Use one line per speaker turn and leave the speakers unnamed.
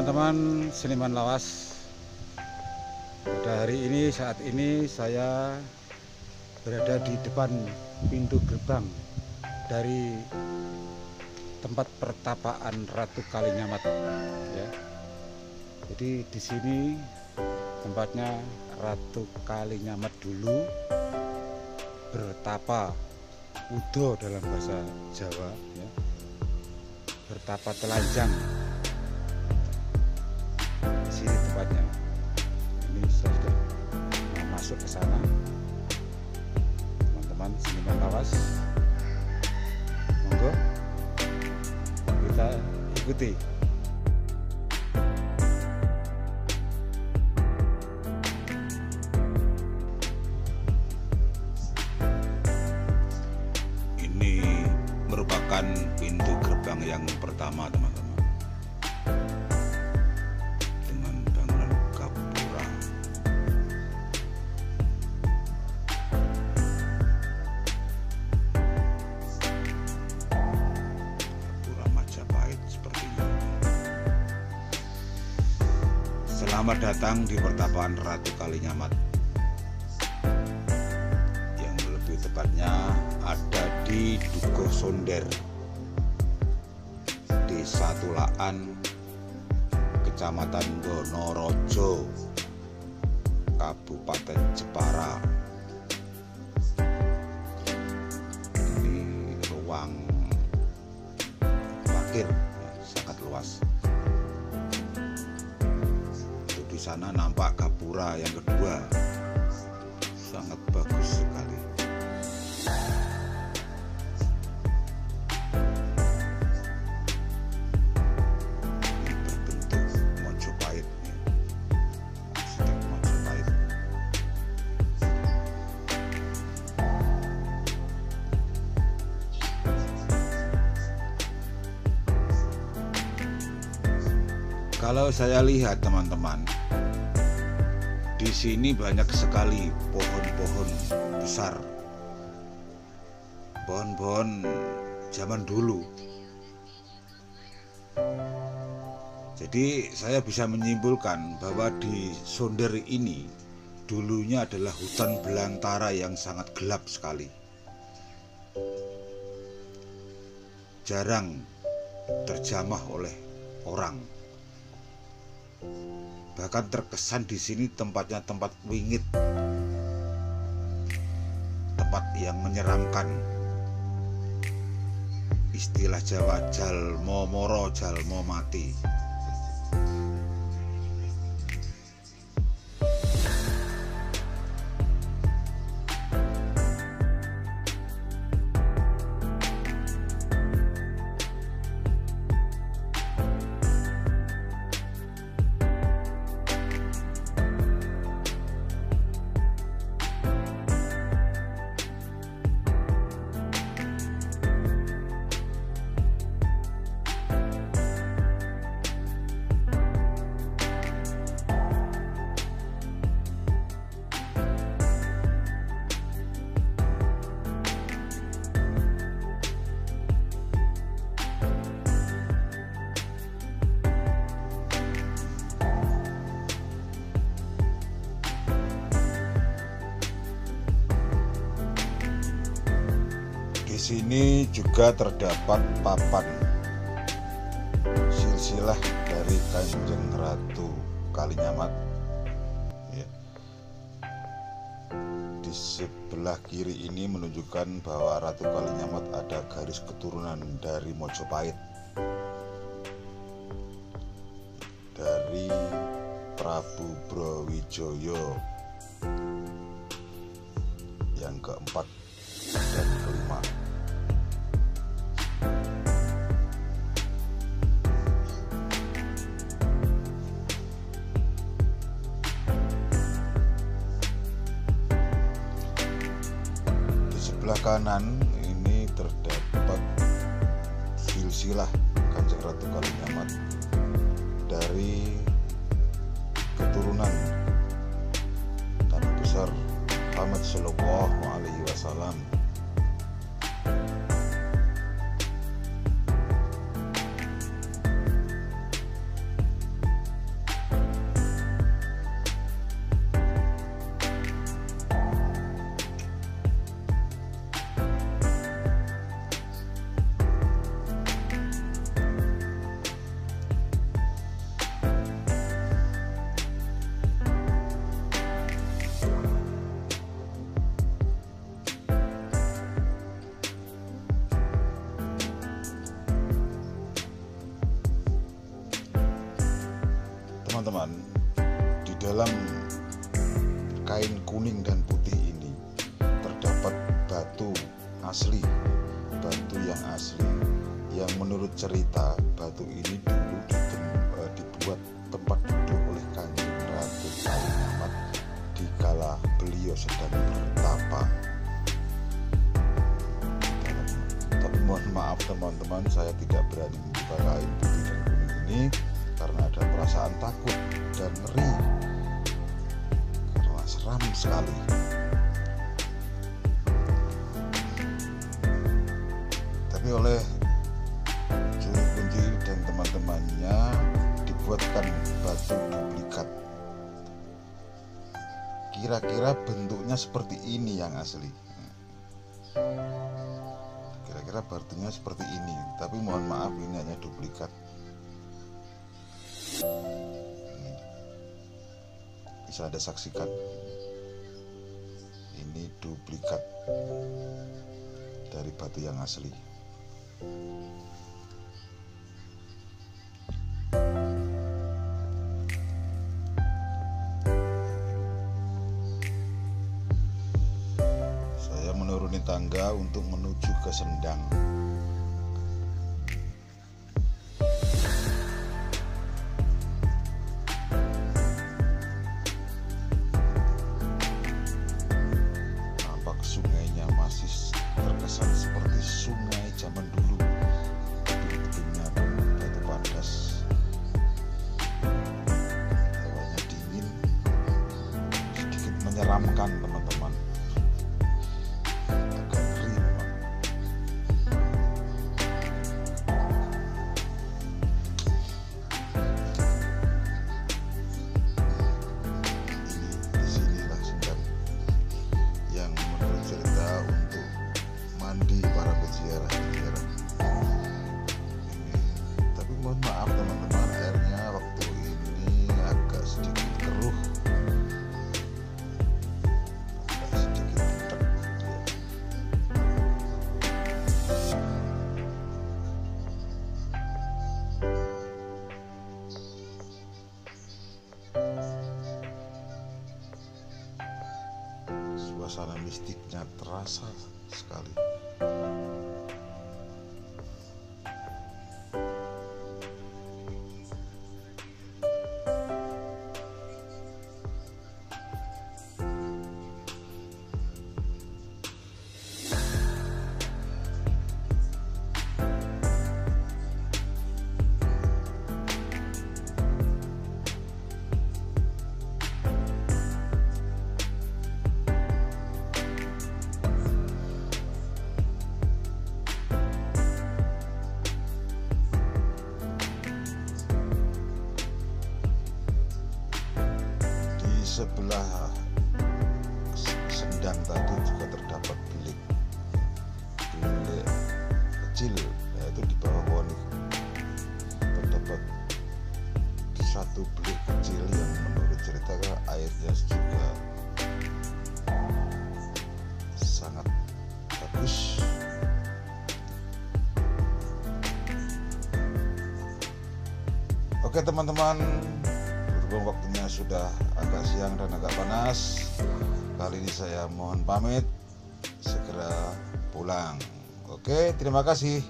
teman-teman seniman lawas pada hari ini saat ini saya berada di depan pintu gerbang dari tempat pertapaan Ratu Kalinyamat ya. Jadi di sini tempatnya Ratu Kalinyamat dulu bertapa udo dalam bahasa Jawa ya. Bertapa telanjang tempatnya ini saya sudah masuk ke sana. Teman-teman seniman lawas monggo. Kita ikuti.
Ini merupakan pintu gerbang yang pertama teman-teman selamat datang di pertapaan Ratu Kalinyamat. Yang lebih tepatnya ada di Dukuh Sonder. Desa Tulaan Kecamatan Donorojo Kabupaten Jepara sana nampak gapura yang kedua. Sangat bagus sekali kalau saya lihat teman-teman di sini banyak sekali pohon-pohon besar pohon-pohon zaman dulu jadi saya bisa menyimpulkan bahwa di Sonder ini dulunya adalah hutan belantara yang sangat gelap sekali. Jarang terjamah oleh orang. Bahkan terkesan di sini tempatnya tempat wingit. Tempat yang menyeramkan. Istilah Jawa jalmo moro jalmo mati. Sini juga terdapat papan silsilah dari Kanjeng Ratu Kalinyamat. Ya. Di sebelah kiri ini menunjukkan bahwa Ratu Kalinyamat ada garis keturunan dari Mojopahit. Dari Prabu Brawijaya yang keempat sebelah kanan ini terdapat silsilah Kanjeng Ratu Kalinyamat dari keturunan Nabi besar Muhammad Shallallahu Alaihi Wasallam. Dalam kain kuning dan putih ini terdapat batu asli batu yang asli yang menurut cerita batu ini dulu eh, dibuat tempat duduk oleh kanjeng Ratu Kaliamat di kala beliau sedang bertapa. Tapi mohon maaf teman-teman saya tidak berani membuka kain putih dan kuning ini karena ada perasaan takut dan ngeri seram sekali. Tapi oleh juru kunci dan teman-temannya dibuatkan batu duplikat. Kira-kira bentuknya seperti ini yang asli. Kira-kira batunya seperti ini tapi mohon maaf ini hanya duplikat. Bisa anda saksikan duplikat dari batu yang asli. Saya menuruni tangga untuk menuju ke Sendang suasana mistiknya terasa sekali kecil yaitu di bawah pohon. Terdapat satu bilik kecil yang menurut cerita airnya juga sangat bagus. Oke teman-teman berhubung waktunya sudah agak siang dan agak panas kali ini saya mohon pamit segera pulang oke terima kasih